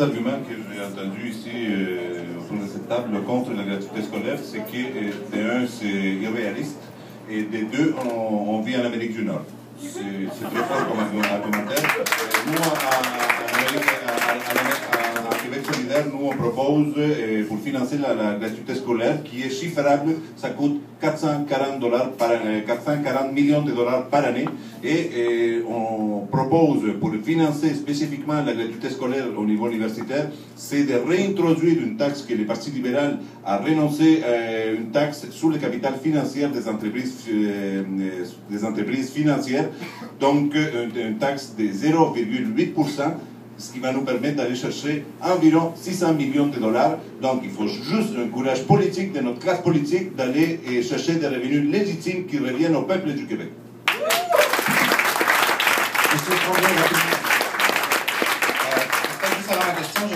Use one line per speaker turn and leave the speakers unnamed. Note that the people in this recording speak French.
L'argument que j'ai entendu ici euh, autour de cette table contre la gratuité scolaire, c'est que euh, c'est irréaliste, et de deux, on, vit en Amérique du Nord. C'est très fort comme argumentaire. Euh, nous, on propose, euh, pour financer la, gratuité scolaire, qui est chiffrable, ça coûte 440, dollars par, euh, 440 millions de dollars par année, et euh, on propose, pour financer spécifiquement la gratuité scolaire au niveau universitaire, c'est de réintroduire une taxe que le Parti libéral a renoncé, une taxe sur le capital financier des entreprises, des entreprises financières, donc une taxe de 0,8%, ce qui va nous permettre d'aller chercher environ 600 millions de dollars. Donc il faut juste un courage politique de notre classe politique d'aller chercher des revenus légitimes qui reviennent au peuple du Québec.
Monsieur. Euh, juste avant question,